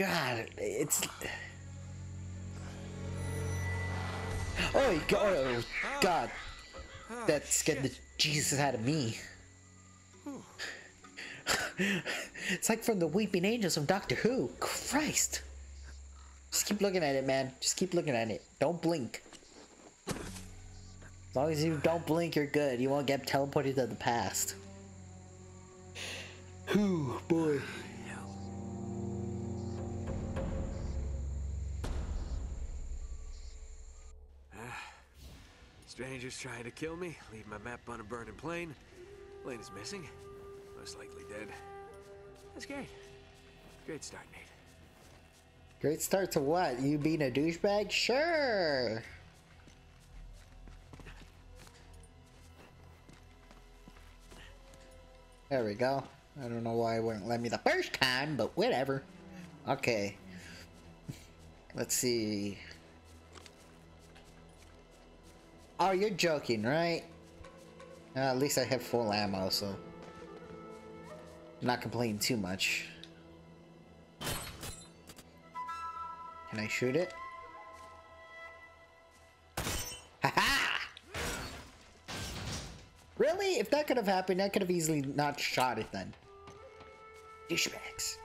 God, it's. Oh, God! oh God. That scared the Jesus out of me. it's like from the Weeping Angels from Doctor Who. Christ. Just keep looking at it, man. Just keep looking at it. Don't blink. As long as you don't blink, you're good. You won't get teleported to the past. Whew, boy. Strangers trying to kill me, leave my map on a burning plane. Plane is missing. Most likely dead. That's great. Great start, Nate. Great start to what? You being a douchebag? Sure. There we go. I don't know why it wouldn't let me the first time, but whatever. Okay. Let's see. Oh, you're joking, right? Uh, at least I have full ammo, so... I'm not complaining too much. Can I shoot it? Haha! Really? If that could have happened, I could have easily not shot it then. Douchebags.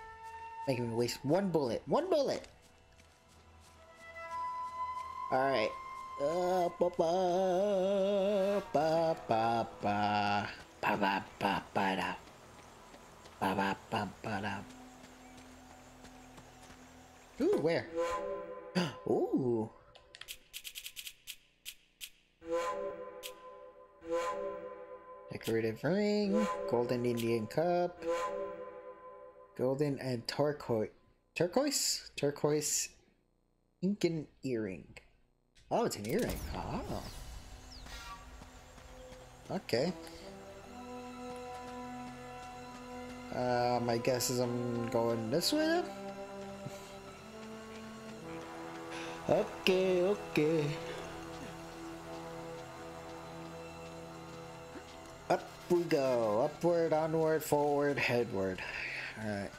Making me waste one bullet. One bullet! Alright. Ooh, where? Ooh. Decorative ring, golden Indian cup, golden and turquoise, turquoise, turquoise, Incan earring. Oh, it's an earring. Oh. Okay. Uh, my guess is I'm going this way then? Okay, okay. Up we go. Upward, onward, forward, headward. Alright.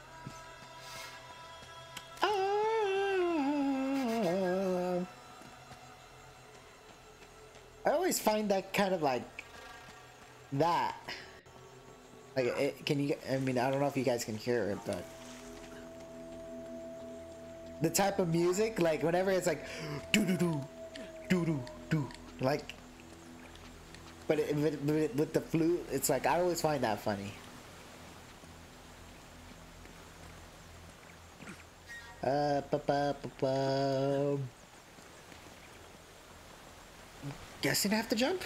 Always find that kind of like that. Like, it, can you? I mean, I don't know if you guys can hear it, but the type of music, like whenever it's like do do do do do do, like. But it, with, with, with the flute, it's like I always find that funny. Uh, ba -ba -ba -ba. Guessing I have to jump?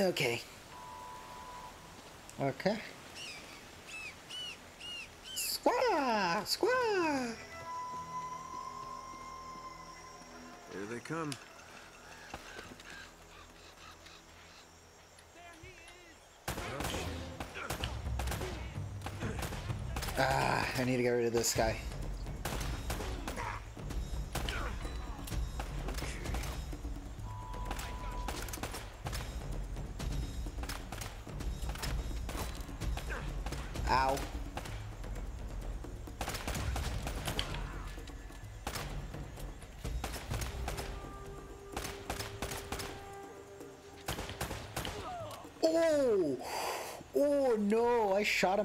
Okay. Okay. Squaw! Squaw! Here they come. Ah, I need to get rid of this guy.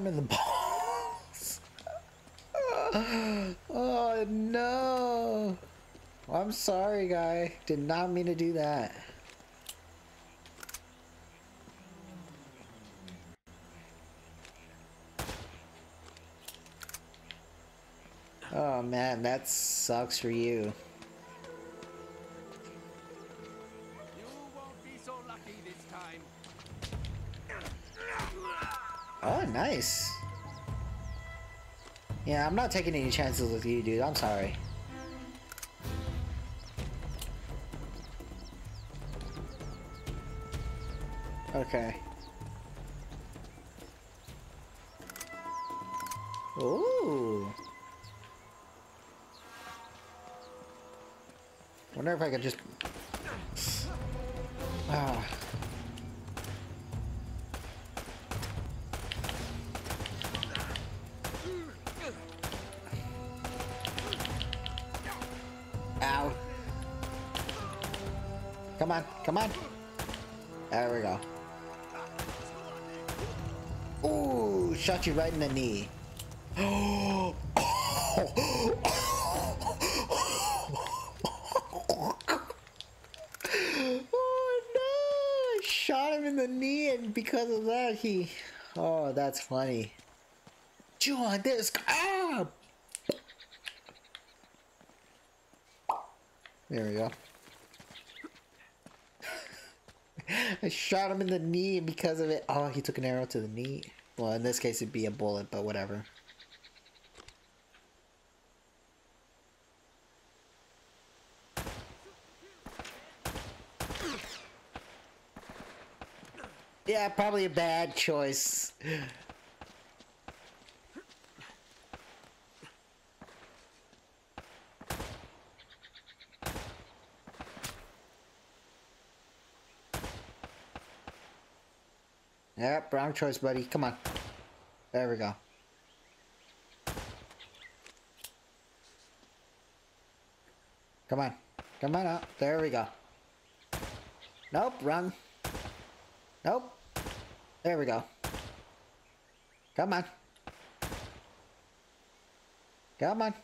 Him in the balls. oh no. I'm sorry, guy. Did not mean to do that. Oh man, that sucks for you. Nice. Yeah, I'm not taking any chances with you, dude. I'm sorry. Okay. Ooh. Wonder if I could just. Come on. There we go. Ooh, shot you right in the knee. Oh, oh no! Shot him in the knee, and because of that, he. Oh, that's funny. On this. Ah! There we go. I shot him in the knee, and because of it, oh, he took an arrow to the knee. Well, in this case, it'd be a bullet, but whatever. Yeah, probably a bad choice. Wrong choice, buddy. Come on. There we go. Come on. Come on out. There we go. Nope, run. Nope. There we go. Come on. Come on.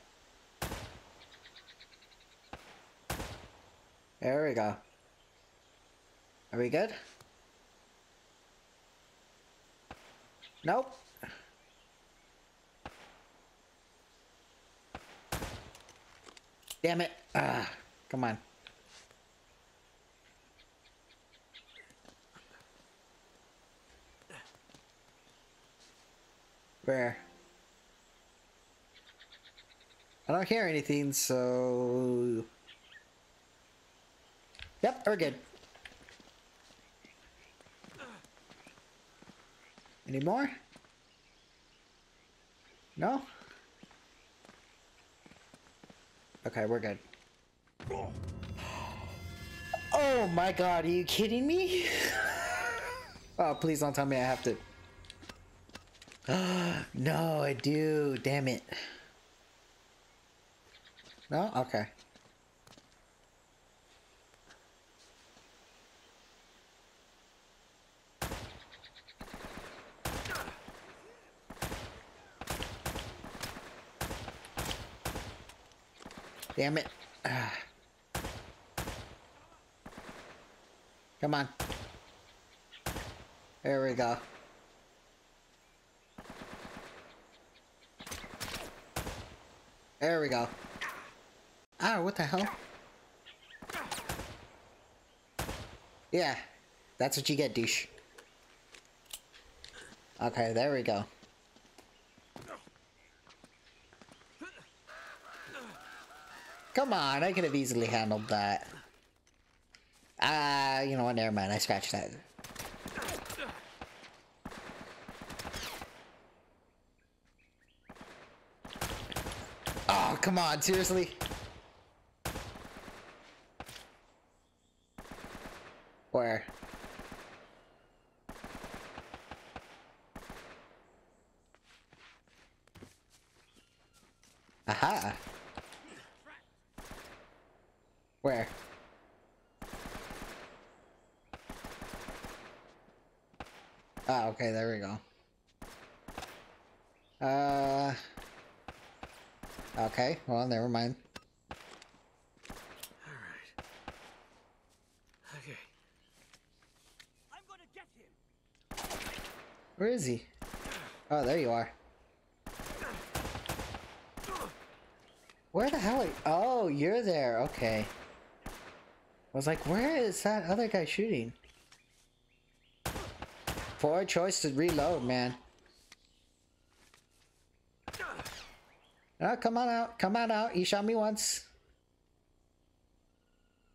There we go. Are we good? Nope. Damn it. Ah, come on. Where? I don't hear anything, so... Yep, we're good. Any more? No? Okay, we're good. Oh my god, are you kidding me? oh, please don't tell me I have to... no, I do. Damn it. No? Okay. Damn it. Ah. Come on. There we go. There we go. Ah, what the hell? Yeah, that's what you get, douche. Okay, there we go. Come on, I could have easily handled that. Ah, uh, you know what, never mind, I scratched that. Oh, come on, seriously? Where? Aha! Where? Ah, okay, there we go. Uh... Okay, well, never mind. Alright. Okay. I'm gonna get him. Where is he? Oh, there you are. Where the hell are you? Oh, you're there. Okay. I was like, where is that other guy shooting? Poor choice to reload, man. Oh, come on out. Come on out. You shot me once.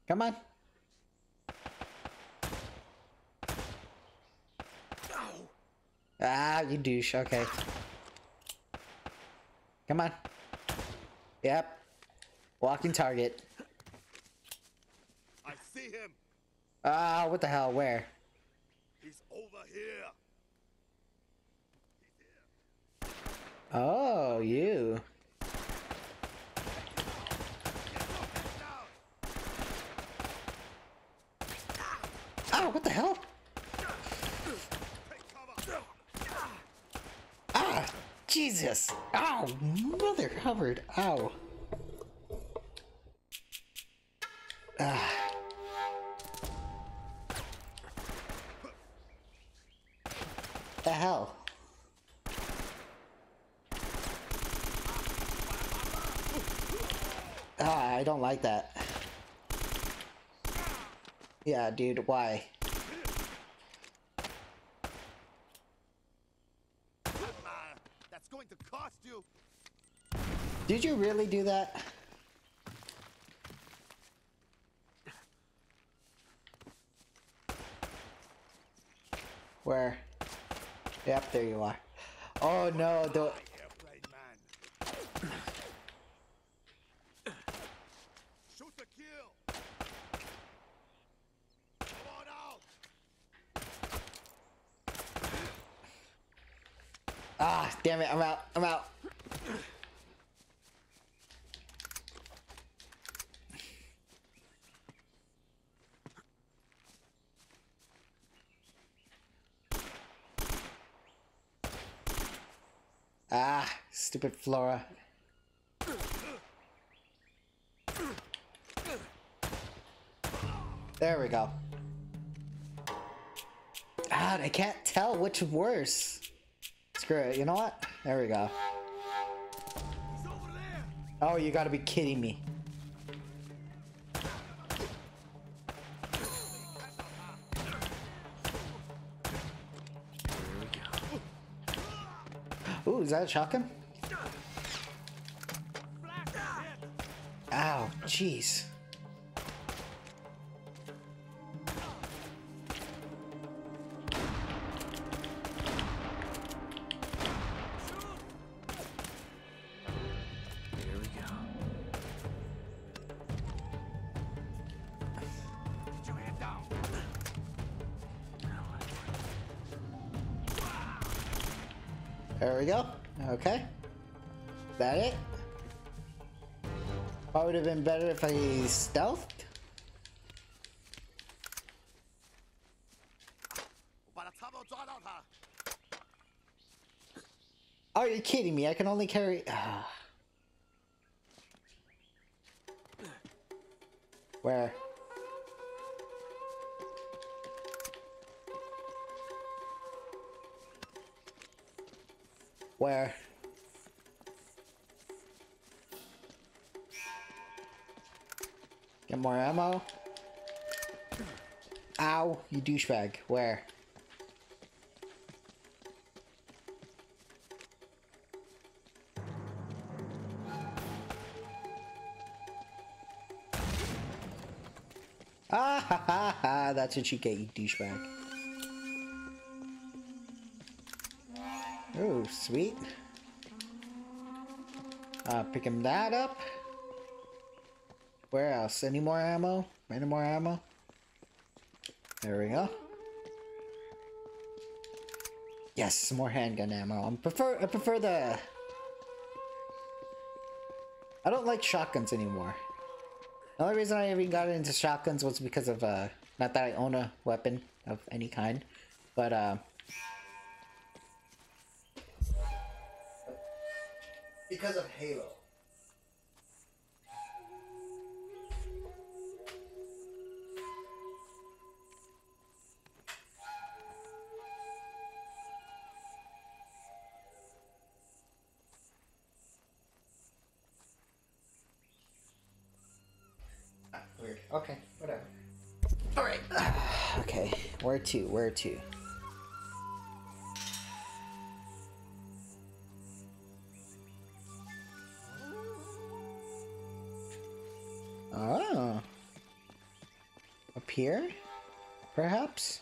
Come on. Ah, you douche. Okay. Come on. Yep. Walking target. I see him. Ah, what the hell? Where? He's over here. Oh, you. Oh, what the hell? Ah, Jesus. Oh, mother covered. Ow. Ah. Like that. Yeah, dude, why? That's going to cost you. Did you really do that? Where? Yep, there you are. Oh no, the Airplane man. Shoot the kill. Come on out. ah, damn it, I'm out, I'm out. Ah, stupid Flora. There we go. Ah, I can't tell which is worse. Screw it, you know what? There we go. Oh, you gotta be kidding me. Ooh, is that a shotgun? Ow, jeez. There we go. Okay. That it? Probably would have been better if I stealthed. Are you kidding me? I can only carry... Where? Where? Get more ammo. Ow, you douchebag. Where? Ah ha ha ha, that's what you get, you douchebag. Oh, sweet. Uh, picking that up. Where else? Any more ammo? Any more ammo? There we go. Yes, more handgun ammo. I prefer I prefer the I don't like shotguns anymore. The only reason I even got into shotguns was because of uh not that I own a weapon of any kind, but uh because of Halo. Where to? Where to? Oh. Up here? Perhaps?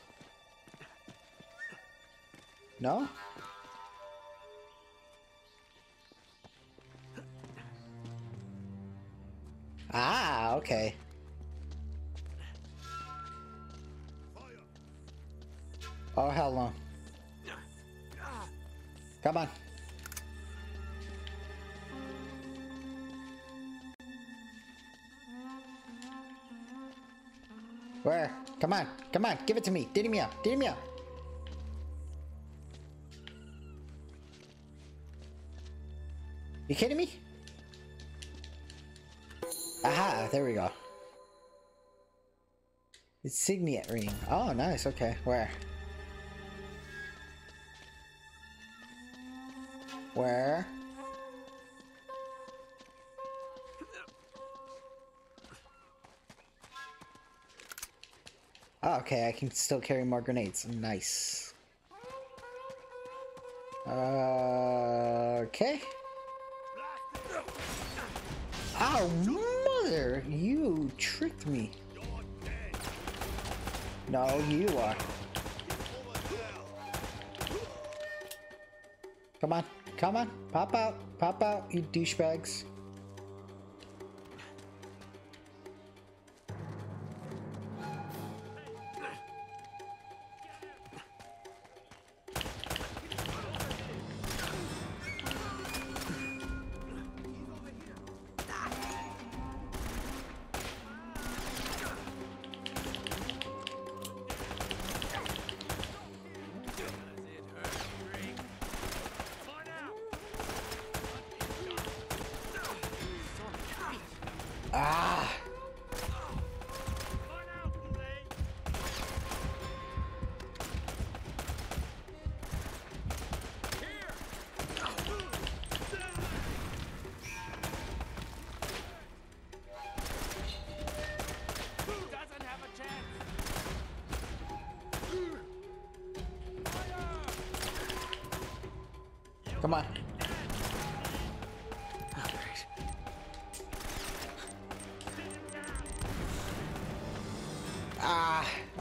No? Ah, okay. Oh, hell no. Come on. Where? Come on. Come on. Give it to me. Diddy me up. Diddy me up. You kidding me? Aha, there we go. It's signet ring. Oh, nice. Okay, where? Where? Oh, okay, I can still carry more grenades. Nice. Uh, okay. Oh, mother! You tricked me. No, you are. Come on, come on, pop out, pop out, you douchebags.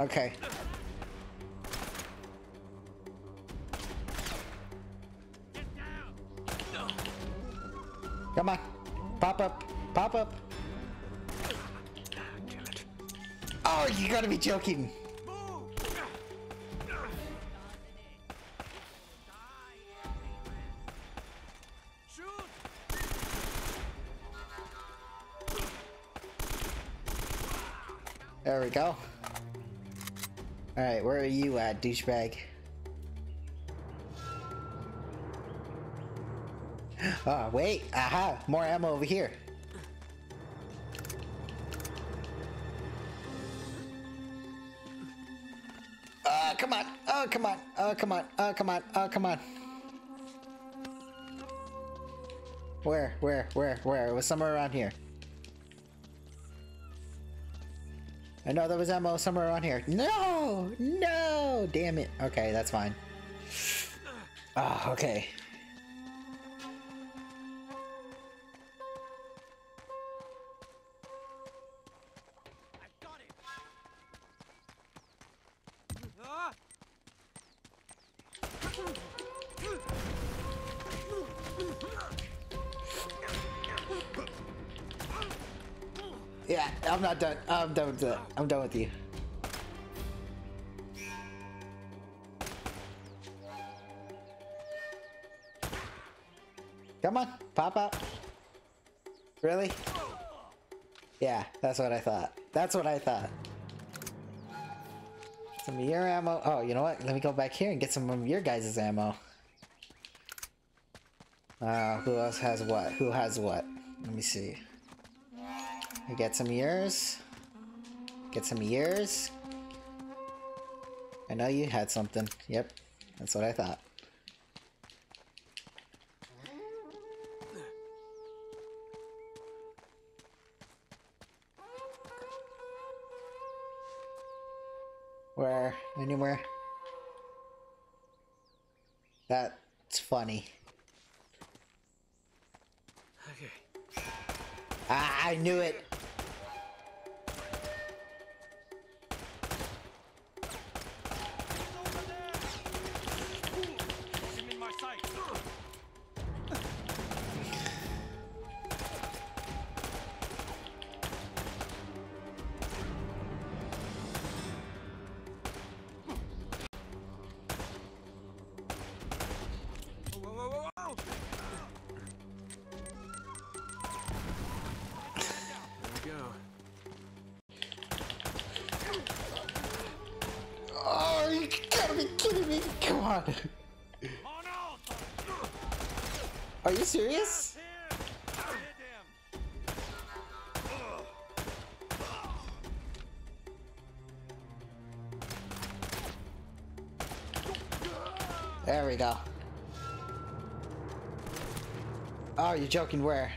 Okay. Come on. Pop up. Pop up. Oh, you gotta be joking. There we go. Alright, where are you at, douchebag? Oh, wait. Aha. More ammo over here. Oh, come on. Oh, come on. Oh, come on. Oh, come on. Oh, come on. Where? Where? Where? Where? It was somewhere around here. I know there was ammo somewhere around here. No! No! Damn it. Okay, that's fine. Ah, okay. I'm done. I'm done with that. I'm done with you. Come on, pop up. Really? Yeah, that's what I thought. That's what I thought. Some of your ammo. Oh, you know what? Let me go back here and get some of your guys' ammo. Uh, who else has what? Who has what? Let me see. Get some ears. Get some ears. I know you had something. Yep, that's what I thought. Where? Anywhere? That's funny. Okay. Ah, I knew it. There we go. Oh, you're joking where?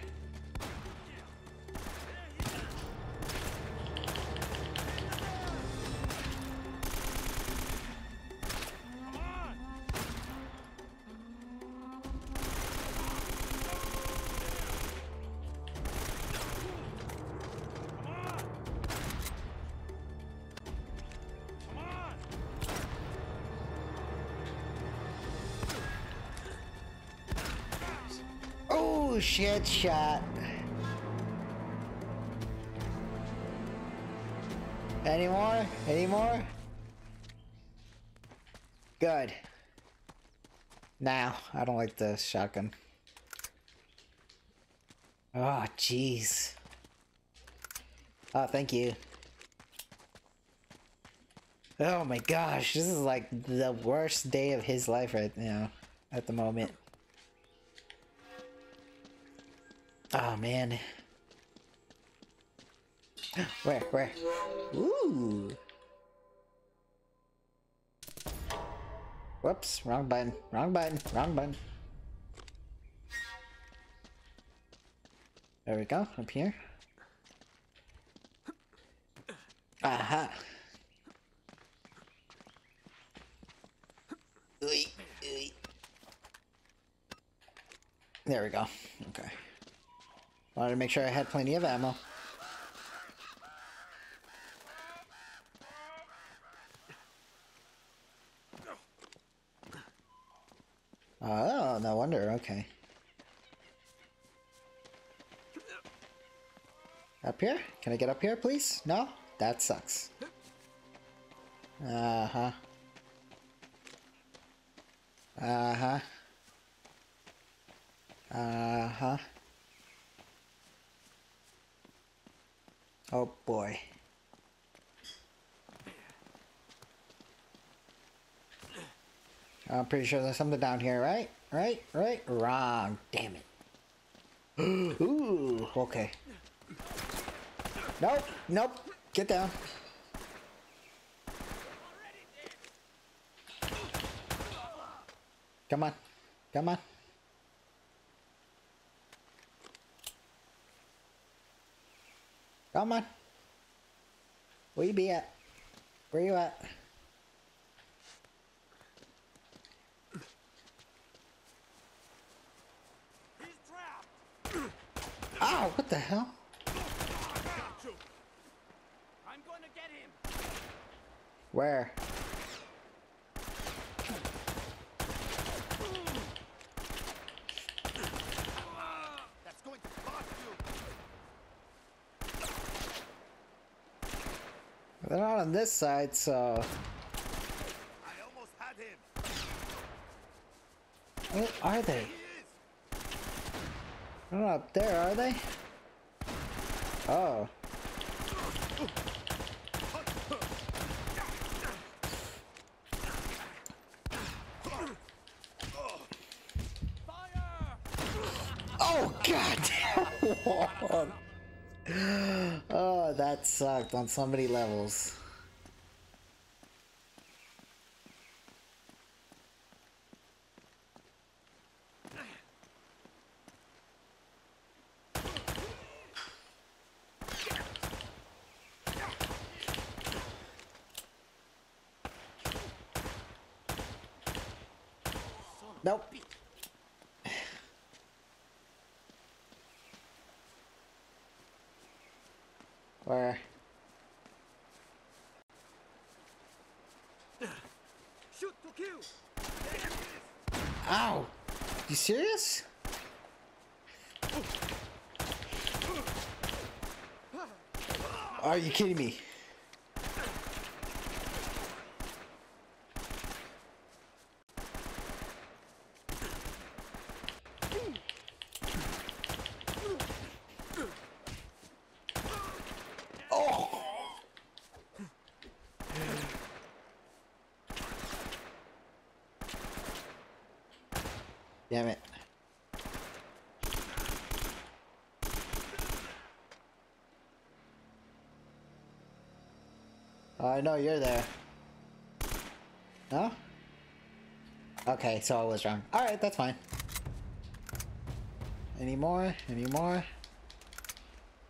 Shit shot. Any more? Any more? Good. Now, I don't like the shotgun. Oh, jeez. Oh, thank you. Oh my gosh, this is like the worst day of his life right now, at the moment. Oh man. Where, where? Ooh. Whoops, wrong button, wrong button, wrong button. There we go, up here. Aha. There we go. Okay. I wanted to make sure I had plenty of ammo. Oh, no wonder. Okay. Up here? Can I get up here, please? No? That sucks. Uh-huh. Uh-huh. Uh-huh. Oh boy. I'm pretty sure there's something down here, right? Right? Right? Wrong. Damn it. Ooh, okay. Nope, nope. Get down. Come on. Come on. Come on. Where you be at? Where you at? He's trapped! Ow, what the hell? I'm going to get him! Where? That's going to cost you! They're not on this side, so... I almost had him! Where are they? They're not up there, are they? Oh. Oh, god! oh, that sucked on so many levels. Nope. Where? Shoot to kill! Ow! You serious? Are you kidding me? Oh! Damn it. Oh, I know you're there. No? Okay, so I was wrong. Alright, that's fine. Any more? Any more?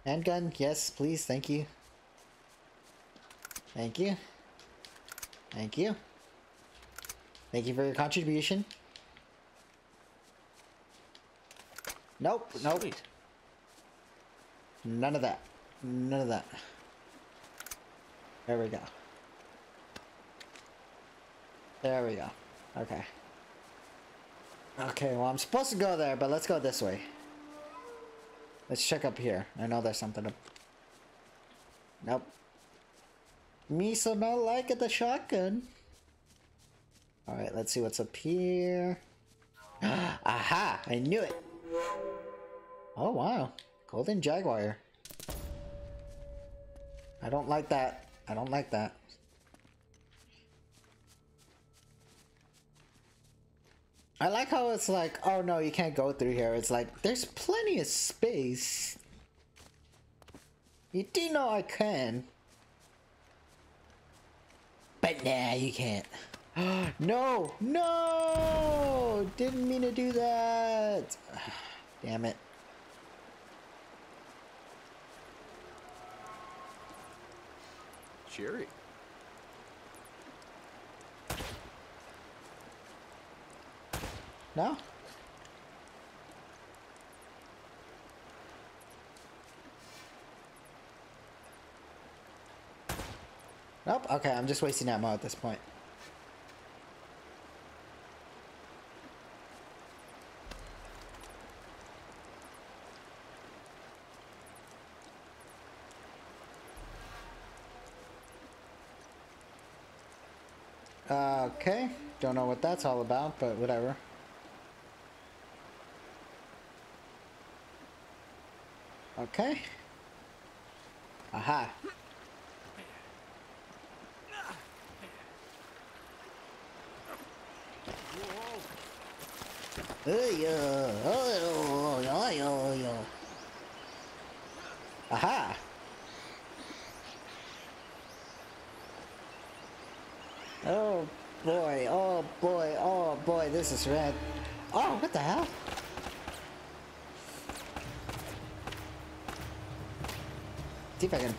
Handgun? Yes, please. Thank you. Thank you. Thank you. Thank you for your contribution. Nope, nope. Sweet. None of that. None of that. There we go. There we go. Okay. Okay, well, I'm supposed to go there, but let's go this way. Let's check up here. I know there's something up. Nope. Me so not like it, the shotgun. Alright, let's see what's up here. Aha! I knew it! Oh, wow. Golden Jaguar. I don't like that. I don't like that. I like how it's like, oh no, you can't go through here. It's like, there's plenty of space. You do know I can. But nah, you can't. no! No! Didn't mean to do that! Damn it. Cherry. No? Nope. Okay, I'm just wasting ammo at this point. Okay, don't know what that's all about, but whatever. Okay. Aha. Aha. Oh boy, oh boy, oh boy, this is red. Oh, what the hell? See if I can.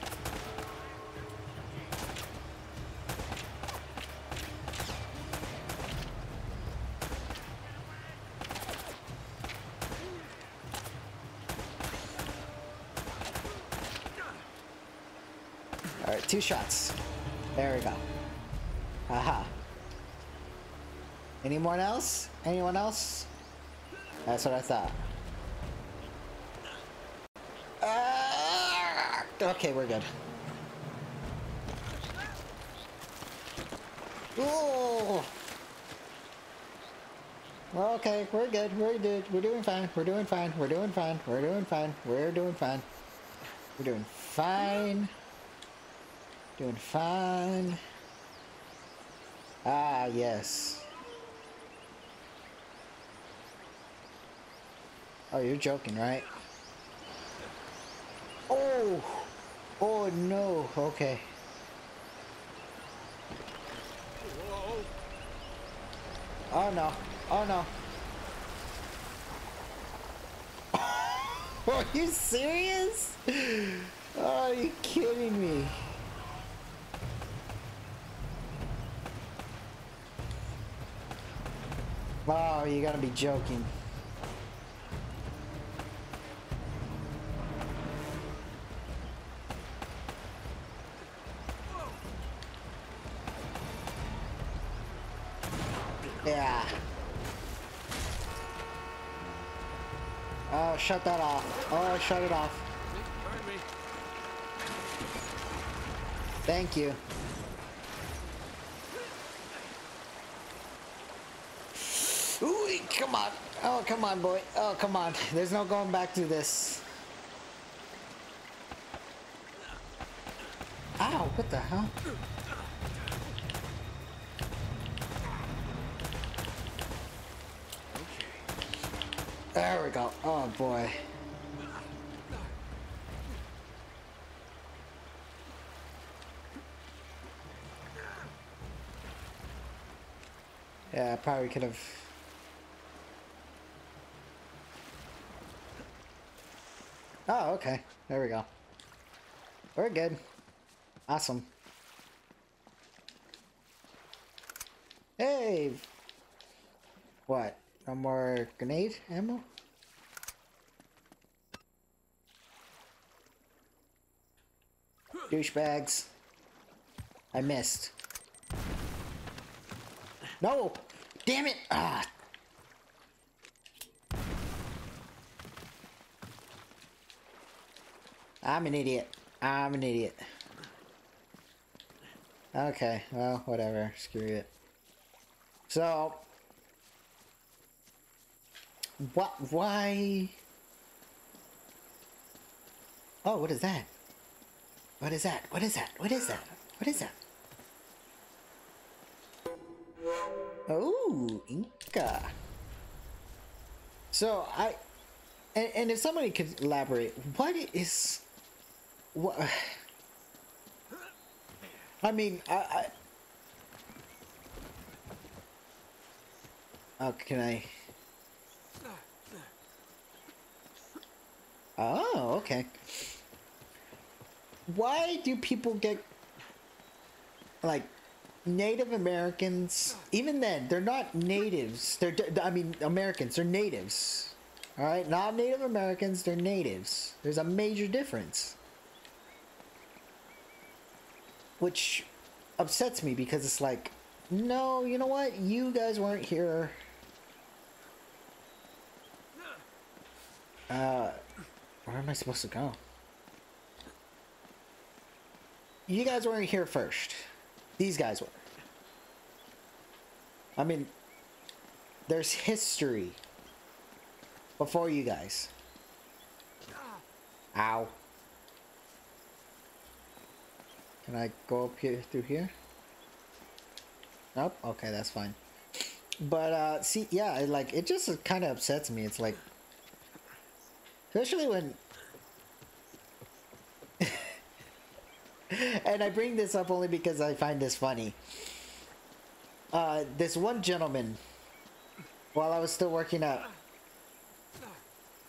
Alright, two shots. There we go. Aha. Anyone else? Anyone else? That's what I thought. Ah, okay, we're good. Ooh. Okay, we're good. We're good. We're doing fine. We're doing fine. We're doing fine. We're doing fine. We're doing fine. We're doing fine. Doing fine. Ah, yes. Oh, you're joking, right? Oh! Oh no, okay. Oh no, oh no. Are you serious? Oh, are you kidding me? Wow, you gotta be joking. Shut that off. Oh, shut it off. Thank you. Ooh, come on. Oh, come on, boy. Oh, come on. There's no going back to this. Ow, what the hell? There we go. Oh boy. Yeah, I probably could have. Oh, okay. There we go. We're good. Awesome. Hey! What? No more grenade ammo? Douchebags. I missed. No! Damn it! Ah! I'm an idiot. I'm an idiot. Okay, well, whatever. Screw it. So, what? Why? Oh, what is that? What is that? What is that? What is that? What is that? Oh, Inca. So I, and, and if somebody could elaborate, what is, what? I mean, I, I Oh, can I? Oh, okay. Why do people get like Native Americans? Even then, they're not natives. They're I mean Americans. They're natives. All right, not Native Americans. They're natives. There's a major difference, which upsets me because it's like, no, you know what? You guys weren't here Uh, where am I supposed to go? You guys weren't here first. These guys were. I mean, there's history before you guys. Ow. Can I go up here through here? Nope. Okay, that's fine. But uh see, yeah, like it just kind of upsets me. It's like Especially when... and I bring this up only because I find this funny. Uh, this one gentleman, while I was still working out...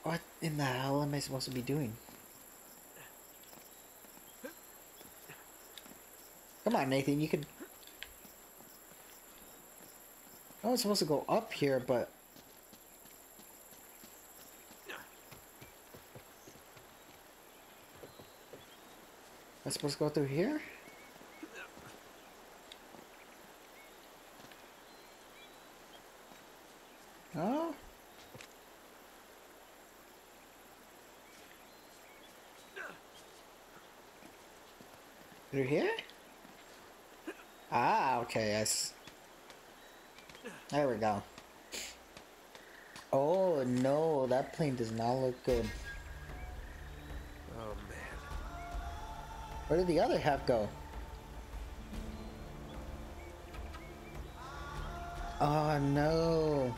What in the hell am I supposed to be doing? Come on, Nathan, you could... I was supposed to go up here, but... supposed to go through here? Oh? Through here? Ah, okay, yes. There we go. Oh no, that plane does not look good. Where did the other half go? Oh no.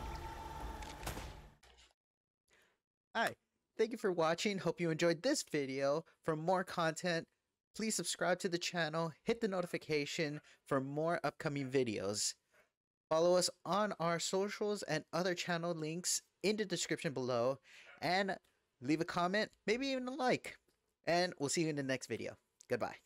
Hi, thank you for watching. Hope you enjoyed this video. For more content, please subscribe to the channel, hit the notification for more upcoming videos. Follow us on our socials and other channel links in the description below and leave a comment, maybe even a like. And we'll see you in the next video. Goodbye.